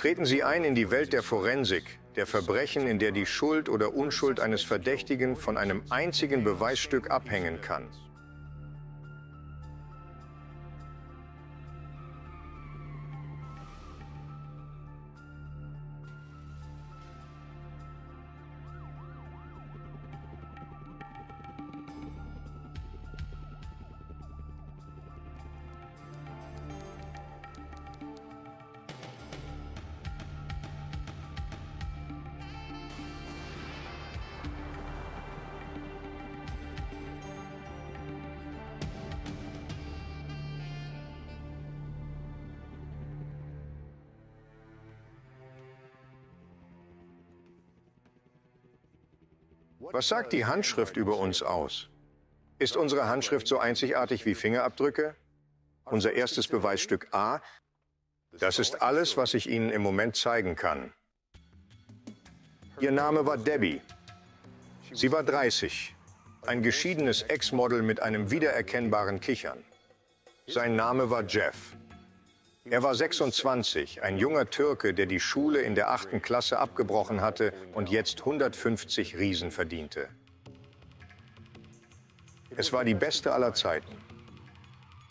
Treten Sie ein in die Welt der Forensik, der Verbrechen, in der die Schuld oder Unschuld eines Verdächtigen von einem einzigen Beweisstück abhängen kann. Was sagt die Handschrift über uns aus? Ist unsere Handschrift so einzigartig wie Fingerabdrücke? Unser erstes Beweisstück A, das ist alles, was ich Ihnen im Moment zeigen kann. Ihr Name war Debbie. Sie war 30, ein geschiedenes Ex-Model mit einem wiedererkennbaren Kichern. Sein Name war Jeff. Er war 26, ein junger Türke, der die Schule in der achten Klasse abgebrochen hatte und jetzt 150 Riesen verdiente. Es war die beste aller Zeiten.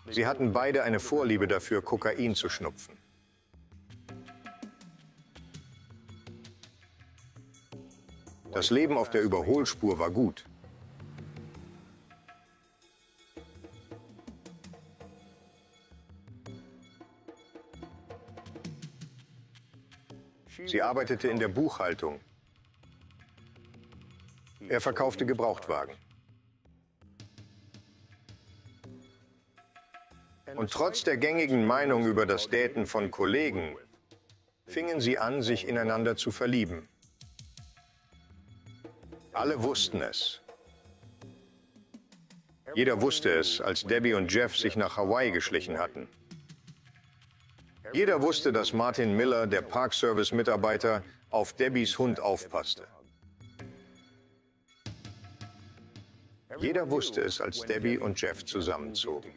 Sie hatten beide eine Vorliebe dafür, Kokain zu schnupfen. Das Leben auf der Überholspur war gut. Sie arbeitete in der Buchhaltung. Er verkaufte Gebrauchtwagen. Und trotz der gängigen Meinung über das Daten von Kollegen fingen sie an, sich ineinander zu verlieben. Alle wussten es. Jeder wusste es, als Debbie und Jeff sich nach Hawaii geschlichen hatten. Jeder wusste, dass Martin Miller, der Park Service-Mitarbeiter, auf Debbies Hund aufpasste. Jeder wusste es, als Debbie und Jeff zusammenzogen.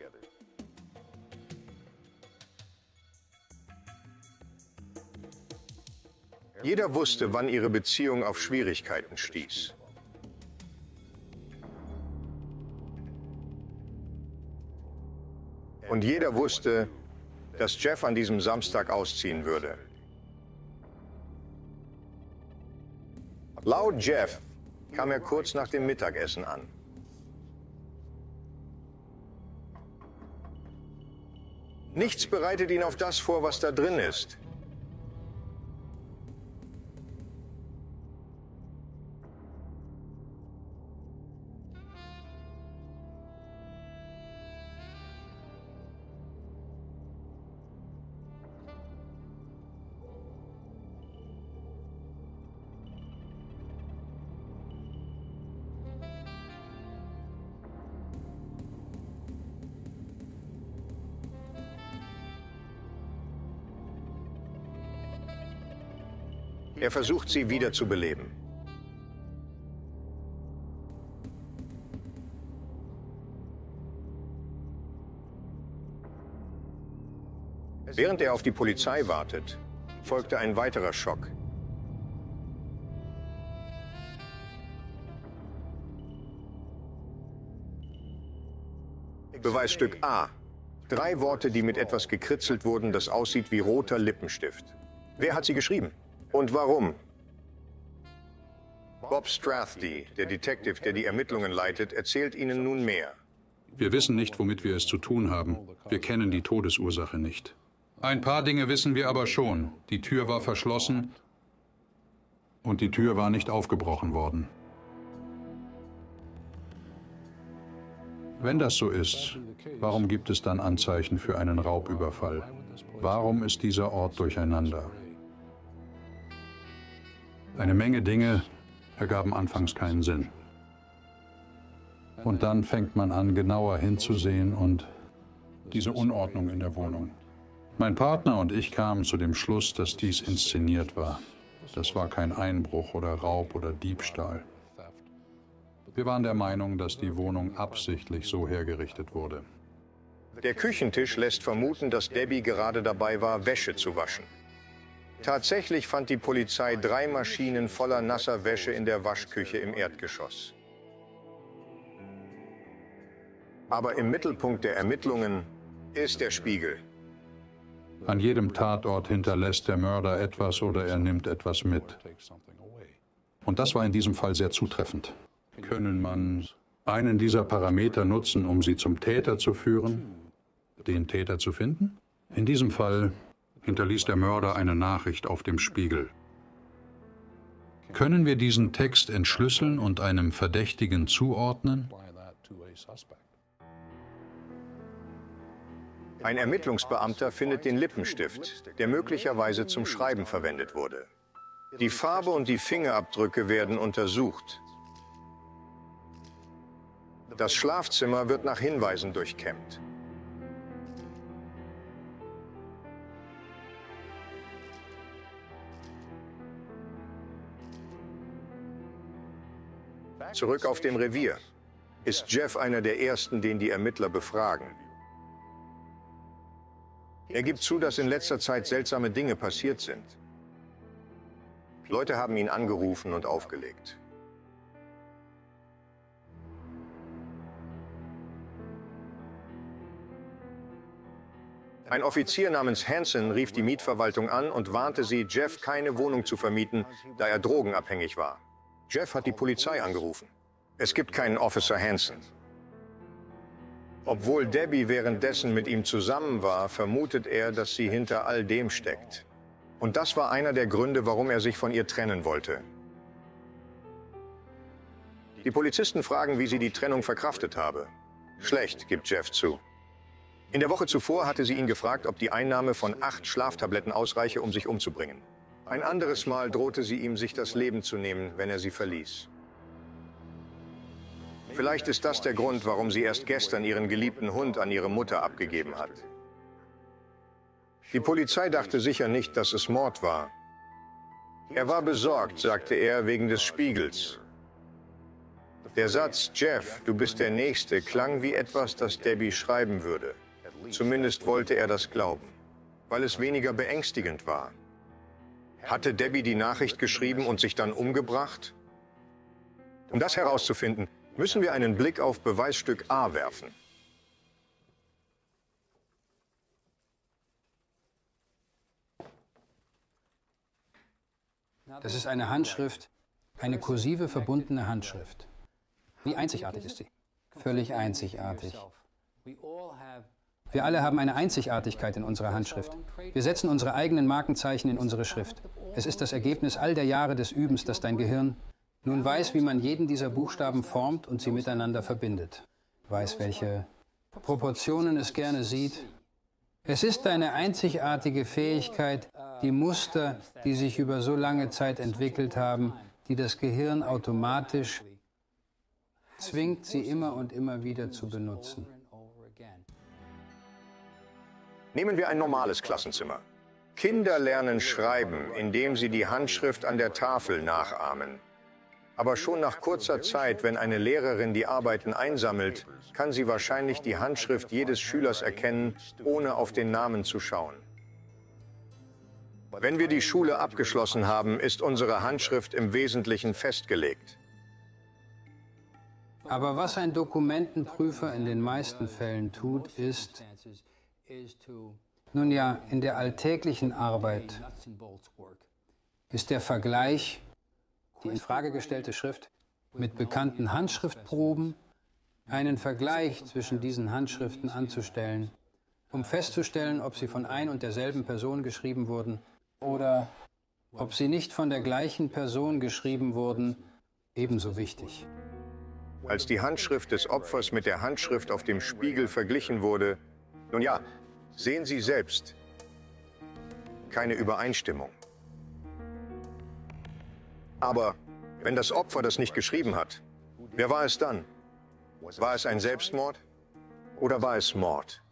Jeder wusste, wann ihre Beziehung auf Schwierigkeiten stieß. Und jeder wusste, dass Jeff an diesem Samstag ausziehen würde. Laut Jeff kam er kurz nach dem Mittagessen an. Nichts bereitet ihn auf das vor, was da drin ist. Er versucht, sie wieder zu beleben. Während er auf die Polizei wartet, folgte ein weiterer Schock. Beweisstück A. Drei Worte, die mit etwas gekritzelt wurden, das aussieht wie roter Lippenstift. Wer hat sie geschrieben? Und warum? Bob Strathdy, der Detective, der die Ermittlungen leitet, erzählt Ihnen nun mehr. Wir wissen nicht, womit wir es zu tun haben. Wir kennen die Todesursache nicht. Ein paar Dinge wissen wir aber schon. Die Tür war verschlossen und die Tür war nicht aufgebrochen worden. Wenn das so ist, warum gibt es dann Anzeichen für einen Raubüberfall? Warum ist dieser Ort durcheinander? Eine Menge Dinge ergaben anfangs keinen Sinn. Und dann fängt man an, genauer hinzusehen und diese Unordnung in der Wohnung. Mein Partner und ich kamen zu dem Schluss, dass dies inszeniert war. Das war kein Einbruch oder Raub oder Diebstahl. Wir waren der Meinung, dass die Wohnung absichtlich so hergerichtet wurde. Der Küchentisch lässt vermuten, dass Debbie gerade dabei war, Wäsche zu waschen. Tatsächlich fand die Polizei drei Maschinen voller nasser Wäsche in der Waschküche im Erdgeschoss. Aber im Mittelpunkt der Ermittlungen ist der Spiegel. An jedem Tatort hinterlässt der Mörder etwas oder er nimmt etwas mit. Und das war in diesem Fall sehr zutreffend. Können man einen dieser Parameter nutzen, um sie zum Täter zu führen, den Täter zu finden? In diesem Fall hinterließ der Mörder eine Nachricht auf dem Spiegel. Können wir diesen Text entschlüsseln und einem Verdächtigen zuordnen? Ein Ermittlungsbeamter findet den Lippenstift, der möglicherweise zum Schreiben verwendet wurde. Die Farbe und die Fingerabdrücke werden untersucht. Das Schlafzimmer wird nach Hinweisen durchkämmt. Zurück auf dem Revier. Ist Jeff einer der Ersten, den die Ermittler befragen? Er gibt zu, dass in letzter Zeit seltsame Dinge passiert sind. Leute haben ihn angerufen und aufgelegt. Ein Offizier namens Hansen rief die Mietverwaltung an und warnte sie, Jeff keine Wohnung zu vermieten, da er drogenabhängig war. Jeff hat die Polizei angerufen. Es gibt keinen Officer Hansen. Obwohl Debbie währenddessen mit ihm zusammen war, vermutet er, dass sie hinter all dem steckt. Und das war einer der Gründe, warum er sich von ihr trennen wollte. Die Polizisten fragen, wie sie die Trennung verkraftet habe. Schlecht, gibt Jeff zu. In der Woche zuvor hatte sie ihn gefragt, ob die Einnahme von acht Schlaftabletten ausreiche, um sich umzubringen. Ein anderes Mal drohte sie ihm, sich das Leben zu nehmen, wenn er sie verließ. Vielleicht ist das der Grund, warum sie erst gestern ihren geliebten Hund an ihre Mutter abgegeben hat. Die Polizei dachte sicher nicht, dass es Mord war. Er war besorgt, sagte er, wegen des Spiegels. Der Satz, Jeff, du bist der Nächste, klang wie etwas, das Debbie schreiben würde. Zumindest wollte er das glauben, weil es weniger beängstigend war. Hatte Debbie die Nachricht geschrieben und sich dann umgebracht? Um das herauszufinden, müssen wir einen Blick auf Beweisstück A werfen. Das ist eine Handschrift, eine kursive verbundene Handschrift. Wie einzigartig ist sie? Völlig einzigartig. Wir alle haben eine Einzigartigkeit in unserer Handschrift. Wir setzen unsere eigenen Markenzeichen in unsere Schrift. Es ist das Ergebnis all der Jahre des Übens, das dein Gehirn nun weiß, wie man jeden dieser Buchstaben formt und sie miteinander verbindet. Weiß, welche Proportionen es gerne sieht. Es ist deine einzigartige Fähigkeit, die Muster, die sich über so lange Zeit entwickelt haben, die das Gehirn automatisch zwingt, sie immer und immer wieder zu benutzen. Nehmen wir ein normales Klassenzimmer. Kinder lernen schreiben, indem sie die Handschrift an der Tafel nachahmen. Aber schon nach kurzer Zeit, wenn eine Lehrerin die Arbeiten einsammelt, kann sie wahrscheinlich die Handschrift jedes Schülers erkennen, ohne auf den Namen zu schauen. Wenn wir die Schule abgeschlossen haben, ist unsere Handschrift im Wesentlichen festgelegt. Aber was ein Dokumentenprüfer in den meisten Fällen tut, ist, nun ja, in der alltäglichen Arbeit ist der Vergleich die in Frage gestellte Schrift mit bekannten Handschriftproben einen Vergleich zwischen diesen Handschriften anzustellen, um festzustellen, ob sie von ein und derselben Person geschrieben wurden oder ob sie nicht von der gleichen Person geschrieben wurden, ebenso wichtig. Als die Handschrift des Opfers mit der Handschrift auf dem Spiegel verglichen wurde, nun ja, sehen Sie selbst, keine Übereinstimmung. Aber wenn das Opfer das nicht geschrieben hat, wer war es dann? War es ein Selbstmord oder war es Mord?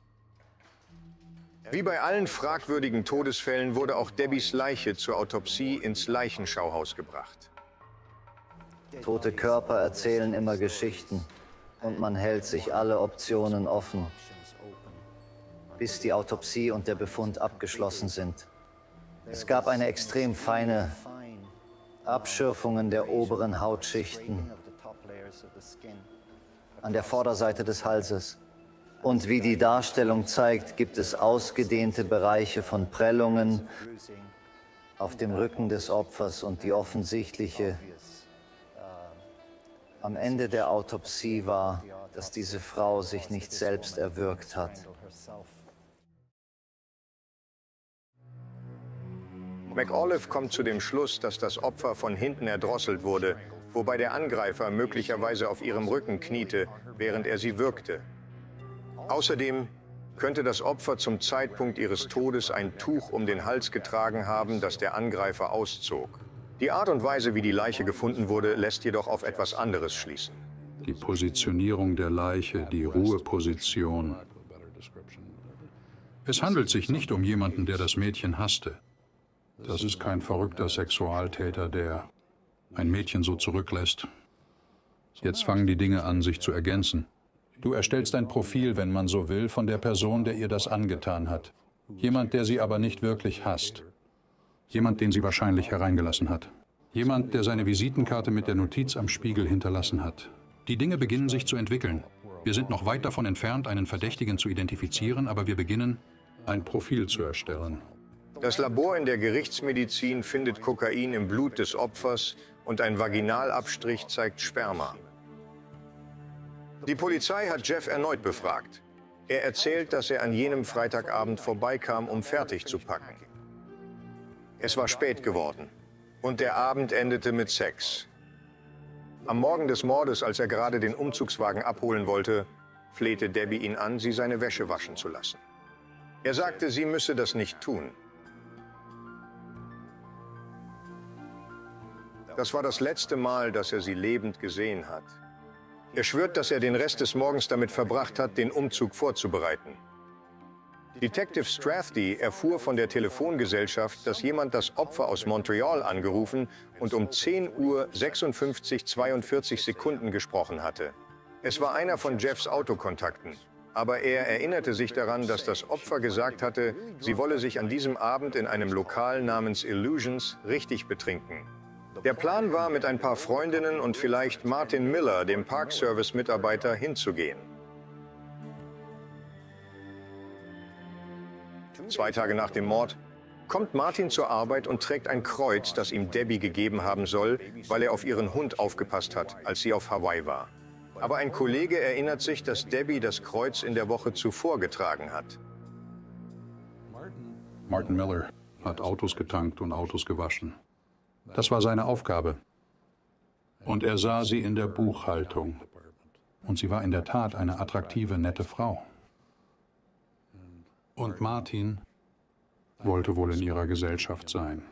Wie bei allen fragwürdigen Todesfällen wurde auch Debbies Leiche zur Autopsie ins Leichenschauhaus gebracht. Tote Körper erzählen immer Geschichten und man hält sich alle Optionen offen, bis die Autopsie und der Befund abgeschlossen sind. Es gab eine extrem feine Abschürfungen der oberen Hautschichten an der Vorderseite des Halses. Und wie die Darstellung zeigt, gibt es ausgedehnte Bereiche von Prellungen auf dem Rücken des Opfers und die offensichtliche am Ende der Autopsie war, dass diese Frau sich nicht selbst erwürgt hat. McAuliffe kommt zu dem Schluss, dass das Opfer von hinten erdrosselt wurde, wobei der Angreifer möglicherweise auf ihrem Rücken kniete, während er sie würgte. Außerdem könnte das Opfer zum Zeitpunkt ihres Todes ein Tuch um den Hals getragen haben, das der Angreifer auszog. Die Art und Weise, wie die Leiche gefunden wurde, lässt jedoch auf etwas anderes schließen. Die Positionierung der Leiche, die Ruheposition. Es handelt sich nicht um jemanden, der das Mädchen hasste. Das ist kein verrückter Sexualtäter, der ein Mädchen so zurücklässt. Jetzt fangen die Dinge an, sich zu ergänzen. Du erstellst ein Profil, wenn man so will, von der Person, der ihr das angetan hat. Jemand, der sie aber nicht wirklich hasst. Jemand, den sie wahrscheinlich hereingelassen hat. Jemand, der seine Visitenkarte mit der Notiz am Spiegel hinterlassen hat. Die Dinge beginnen sich zu entwickeln. Wir sind noch weit davon entfernt, einen Verdächtigen zu identifizieren, aber wir beginnen, ein Profil zu erstellen. Das Labor in der Gerichtsmedizin findet Kokain im Blut des Opfers und ein Vaginalabstrich zeigt Sperma. Die Polizei hat Jeff erneut befragt. Er erzählt, dass er an jenem Freitagabend vorbeikam, um fertig zu packen. Es war spät geworden und der Abend endete mit Sex. Am Morgen des Mordes, als er gerade den Umzugswagen abholen wollte, flehte Debbie ihn an, sie seine Wäsche waschen zu lassen. Er sagte, sie müsse das nicht tun. Das war das letzte Mal, dass er sie lebend gesehen hat. Er schwört, dass er den Rest des Morgens damit verbracht hat, den Umzug vorzubereiten. Detective Strathdy erfuhr von der Telefongesellschaft, dass jemand das Opfer aus Montreal angerufen und um 10 Uhr 56 42 Sekunden gesprochen hatte. Es war einer von Jeffs Autokontakten. Aber er erinnerte sich daran, dass das Opfer gesagt hatte, sie wolle sich an diesem Abend in einem Lokal namens Illusions richtig betrinken. Der Plan war, mit ein paar Freundinnen und vielleicht Martin Miller, dem Park Service-Mitarbeiter, hinzugehen. Zwei Tage nach dem Mord kommt Martin zur Arbeit und trägt ein Kreuz, das ihm Debbie gegeben haben soll, weil er auf ihren Hund aufgepasst hat, als sie auf Hawaii war. Aber ein Kollege erinnert sich, dass Debbie das Kreuz in der Woche zuvor getragen hat. Martin Miller hat Autos getankt und Autos gewaschen. Das war seine Aufgabe. Und er sah sie in der Buchhaltung. Und sie war in der Tat eine attraktive, nette Frau. Und Martin wollte wohl in ihrer Gesellschaft sein.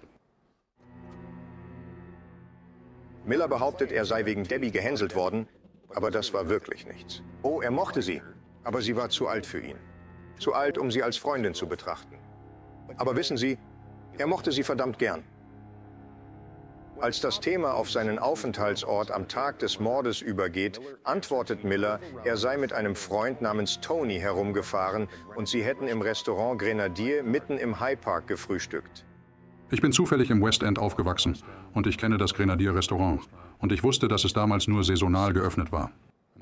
Miller behauptet, er sei wegen Debbie gehänselt worden, aber das war wirklich nichts. Oh, er mochte sie, aber sie war zu alt für ihn. Zu alt, um sie als Freundin zu betrachten. Aber wissen Sie, er mochte sie verdammt gern. Als das Thema auf seinen Aufenthaltsort am Tag des Mordes übergeht, antwortet Miller, er sei mit einem Freund namens Tony herumgefahren und sie hätten im Restaurant Grenadier mitten im High Park gefrühstückt. Ich bin zufällig im West End aufgewachsen und ich kenne das Grenadier Restaurant. Und ich wusste, dass es damals nur saisonal geöffnet war.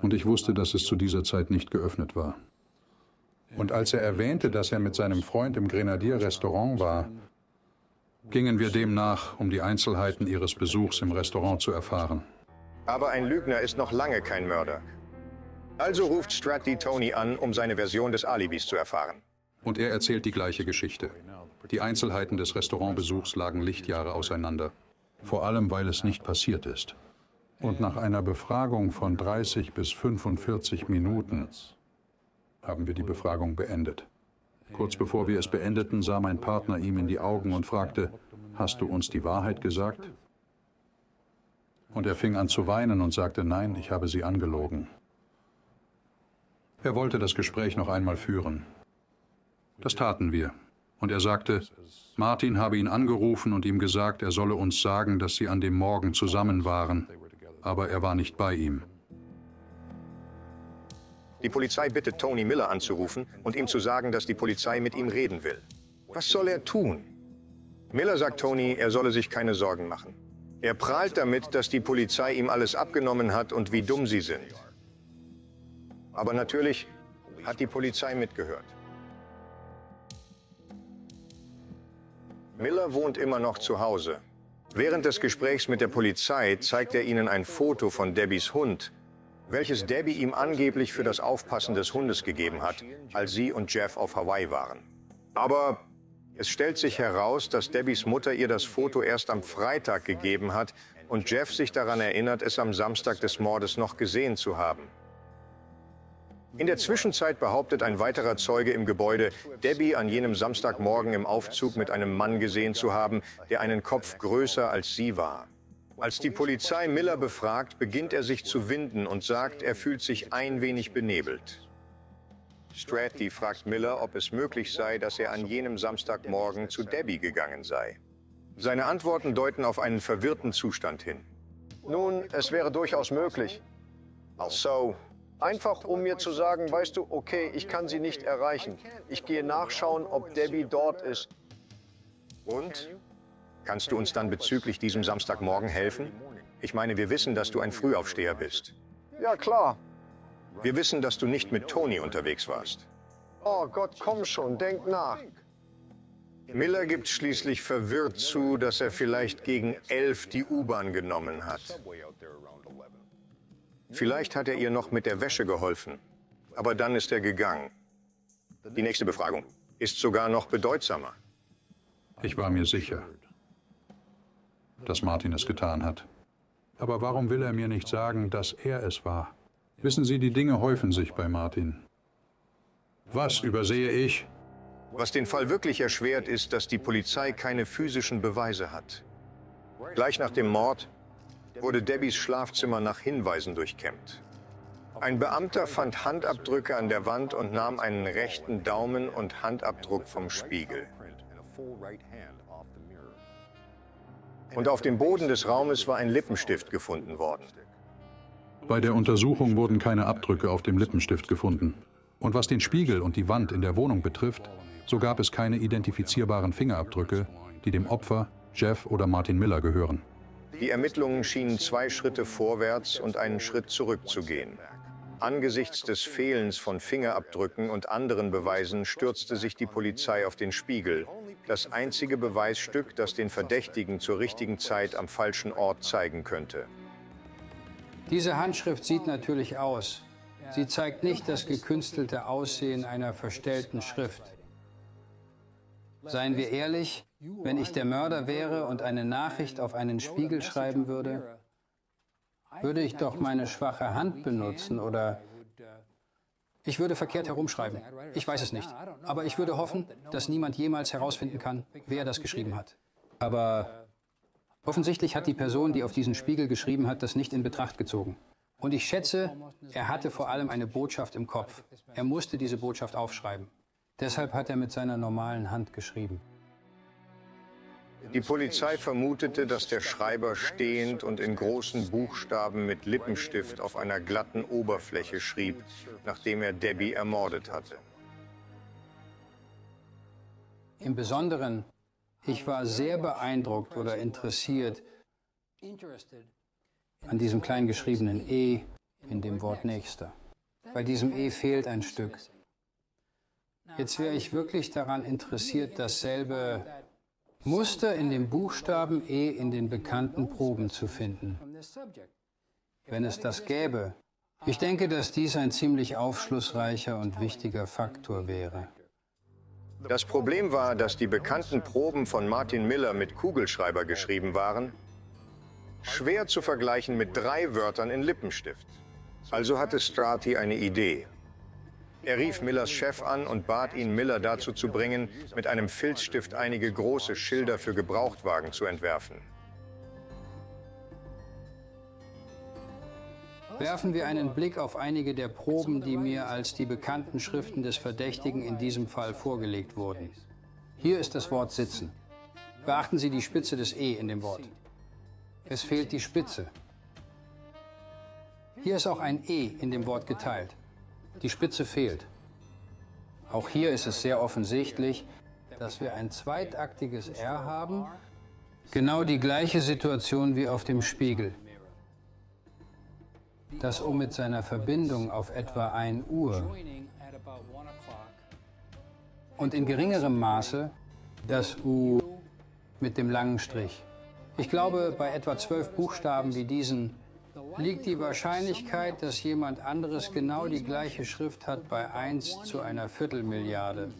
Und ich wusste, dass es zu dieser Zeit nicht geöffnet war. Und als er erwähnte, dass er mit seinem Freund im Grenadier Restaurant war, gingen wir dem nach, um die Einzelheiten ihres Besuchs im Restaurant zu erfahren. Aber ein Lügner ist noch lange kein Mörder. Also ruft Stratty Tony an, um seine Version des Alibis zu erfahren. Und er erzählt die gleiche Geschichte. Die Einzelheiten des Restaurantbesuchs lagen Lichtjahre auseinander. Vor allem, weil es nicht passiert ist. Und nach einer Befragung von 30 bis 45 Minuten haben wir die Befragung beendet. Kurz bevor wir es beendeten, sah mein Partner ihm in die Augen und fragte, hast du uns die Wahrheit gesagt? Und er fing an zu weinen und sagte, nein, ich habe sie angelogen. Er wollte das Gespräch noch einmal führen. Das taten wir. Und er sagte, Martin habe ihn angerufen und ihm gesagt, er solle uns sagen, dass sie an dem Morgen zusammen waren, aber er war nicht bei ihm. Die Polizei bittet Tony Miller anzurufen und ihm zu sagen, dass die Polizei mit ihm reden will. Was soll er tun? Miller sagt Tony, er solle sich keine Sorgen machen. Er prahlt damit, dass die Polizei ihm alles abgenommen hat und wie dumm sie sind. Aber natürlich hat die Polizei mitgehört. Miller wohnt immer noch zu Hause. Während des Gesprächs mit der Polizei zeigt er ihnen ein Foto von Debbies Hund, welches Debbie ihm angeblich für das Aufpassen des Hundes gegeben hat, als sie und Jeff auf Hawaii waren. Aber es stellt sich heraus, dass Debbies Mutter ihr das Foto erst am Freitag gegeben hat und Jeff sich daran erinnert, es am Samstag des Mordes noch gesehen zu haben. In der Zwischenzeit behauptet ein weiterer Zeuge im Gebäude, Debbie an jenem Samstagmorgen im Aufzug mit einem Mann gesehen zu haben, der einen Kopf größer als sie war. Als die Polizei Miller befragt, beginnt er sich zu winden und sagt, er fühlt sich ein wenig benebelt. Stratty fragt Miller, ob es möglich sei, dass er an jenem Samstagmorgen zu Debbie gegangen sei. Seine Antworten deuten auf einen verwirrten Zustand hin. Nun, es wäre durchaus möglich. Also, Einfach um mir zu sagen, weißt du, okay, ich kann sie nicht erreichen. Ich gehe nachschauen, ob Debbie dort ist. Und? Kannst du uns dann bezüglich diesem Samstagmorgen helfen? Ich meine, wir wissen, dass du ein Frühaufsteher bist. Ja, klar. Wir wissen, dass du nicht mit Tony unterwegs warst. Oh Gott, komm schon, denk nach. Miller gibt schließlich verwirrt zu, dass er vielleicht gegen elf die U-Bahn genommen hat. Vielleicht hat er ihr noch mit der Wäsche geholfen. Aber dann ist er gegangen. Die nächste Befragung ist sogar noch bedeutsamer. Ich war mir sicher, dass Martin es getan hat. Aber warum will er mir nicht sagen, dass er es war? Wissen Sie, die Dinge häufen sich bei Martin. Was übersehe ich? Was den Fall wirklich erschwert, ist, dass die Polizei keine physischen Beweise hat. Gleich nach dem Mord wurde Debbies Schlafzimmer nach Hinweisen durchkämmt. Ein Beamter fand Handabdrücke an der Wand und nahm einen rechten Daumen und Handabdruck vom Spiegel. Und auf dem Boden des Raumes war ein Lippenstift gefunden worden. Bei der Untersuchung wurden keine Abdrücke auf dem Lippenstift gefunden. Und was den Spiegel und die Wand in der Wohnung betrifft, so gab es keine identifizierbaren Fingerabdrücke, die dem Opfer, Jeff oder Martin Miller gehören. Die Ermittlungen schienen zwei Schritte vorwärts und einen Schritt zurückzugehen. Angesichts des Fehlens von Fingerabdrücken und anderen Beweisen stürzte sich die Polizei auf den Spiegel, das einzige Beweisstück, das den Verdächtigen zur richtigen Zeit am falschen Ort zeigen könnte. Diese Handschrift sieht natürlich aus. Sie zeigt nicht das gekünstelte Aussehen einer verstellten Schrift. Seien wir ehrlich, wenn ich der Mörder wäre und eine Nachricht auf einen Spiegel schreiben würde, würde ich doch meine schwache Hand benutzen oder ich würde verkehrt herumschreiben. Ich weiß es nicht. Aber ich würde hoffen, dass niemand jemals herausfinden kann, wer das geschrieben hat. Aber offensichtlich hat die Person, die auf diesen Spiegel geschrieben hat, das nicht in Betracht gezogen. Und ich schätze, er hatte vor allem eine Botschaft im Kopf. Er musste diese Botschaft aufschreiben. Deshalb hat er mit seiner normalen Hand geschrieben. Die Polizei vermutete, dass der Schreiber stehend und in großen Buchstaben mit Lippenstift auf einer glatten Oberfläche schrieb, nachdem er Debbie ermordet hatte. Im Besonderen, ich war sehr beeindruckt oder interessiert an diesem kleingeschriebenen E in dem Wort Nächster. Bei diesem E fehlt ein Stück. Jetzt wäre ich wirklich daran interessiert, dasselbe Muster in dem Buchstaben E in den bekannten Proben zu finden. Wenn es das gäbe, ich denke, dass dies ein ziemlich aufschlussreicher und wichtiger Faktor wäre. Das Problem war, dass die bekannten Proben von Martin Miller mit Kugelschreiber geschrieben waren, schwer zu vergleichen mit drei Wörtern in Lippenstift. Also hatte Strati eine Idee. Er rief Millers Chef an und bat ihn, Miller dazu zu bringen, mit einem Filzstift einige große Schilder für Gebrauchtwagen zu entwerfen. Werfen wir einen Blick auf einige der Proben, die mir als die bekannten Schriften des Verdächtigen in diesem Fall vorgelegt wurden. Hier ist das Wort sitzen. Beachten Sie die Spitze des E in dem Wort. Es fehlt die Spitze. Hier ist auch ein E in dem Wort geteilt. Die Spitze fehlt. Auch hier ist es sehr offensichtlich, dass wir ein zweitaktiges R haben, genau die gleiche Situation wie auf dem Spiegel. Das O mit seiner Verbindung auf etwa 1 Uhr und in geringerem Maße das U mit dem langen Strich. Ich glaube, bei etwa zwölf Buchstaben wie diesen liegt die Wahrscheinlichkeit, dass jemand anderes genau die gleiche Schrift hat, bei 1 zu einer Viertelmilliarde.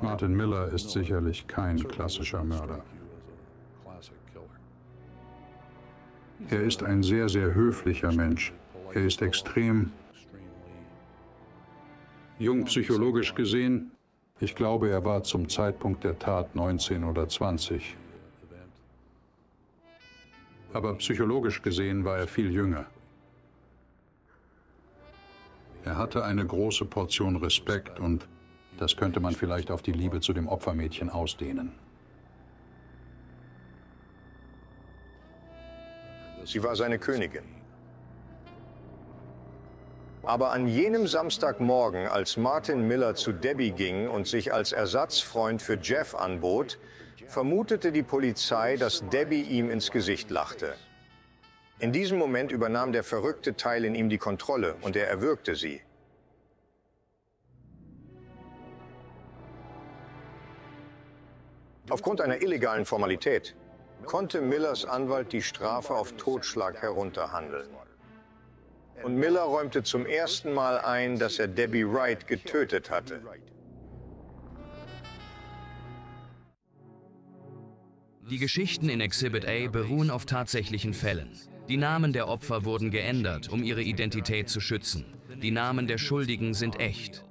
Martin Miller ist sicherlich kein klassischer Mörder. Er ist ein sehr, sehr höflicher Mensch. Er ist extrem jung psychologisch gesehen. Ich glaube, er war zum Zeitpunkt der Tat 19 oder 20. Aber psychologisch gesehen war er viel jünger. Er hatte eine große Portion Respekt und das könnte man vielleicht auf die Liebe zu dem Opfermädchen ausdehnen. Sie war seine Königin. Aber an jenem Samstagmorgen, als Martin Miller zu Debbie ging und sich als Ersatzfreund für Jeff anbot, vermutete die Polizei, dass Debbie ihm ins Gesicht lachte. In diesem Moment übernahm der verrückte Teil in ihm die Kontrolle und er erwürgte sie. Aufgrund einer illegalen Formalität konnte Millers Anwalt die Strafe auf Totschlag herunterhandeln. Und Miller räumte zum ersten Mal ein, dass er Debbie Wright getötet hatte. Die Geschichten in Exhibit A beruhen auf tatsächlichen Fällen. Die Namen der Opfer wurden geändert, um ihre Identität zu schützen. Die Namen der Schuldigen sind echt.